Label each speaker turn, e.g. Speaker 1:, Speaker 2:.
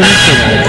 Speaker 1: minutes ago.